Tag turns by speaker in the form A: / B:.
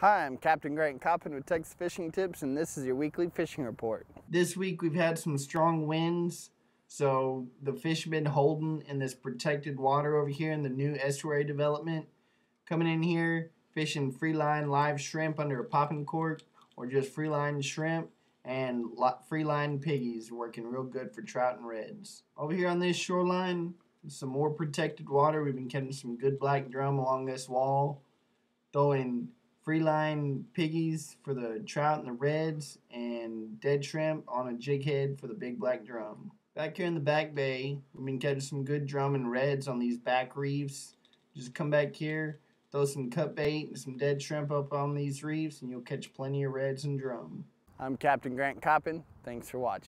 A: Hi, I'm Captain Grant Coppin with Texas Fishing Tips, and this is your weekly fishing report.
B: This week we've had some strong winds, so the fish have been holding in this protected water over here in the new estuary development. Coming in here, fishing free line live shrimp under a popping cork, or just free line shrimp, and free line piggies working real good for trout and reds. Over here on this shoreline, some more protected water. We've been catching some good black drum along this wall, throwing free line piggies for the trout and the reds, and dead shrimp on a jig head for the big black drum. Back here in the back bay, we've been catching some good drum and reds on these back reefs. Just come back here, throw some cut bait and some dead shrimp up on these reefs, and you'll catch plenty of reds and drum.
A: I'm Captain Grant Coppin. Thanks for watching.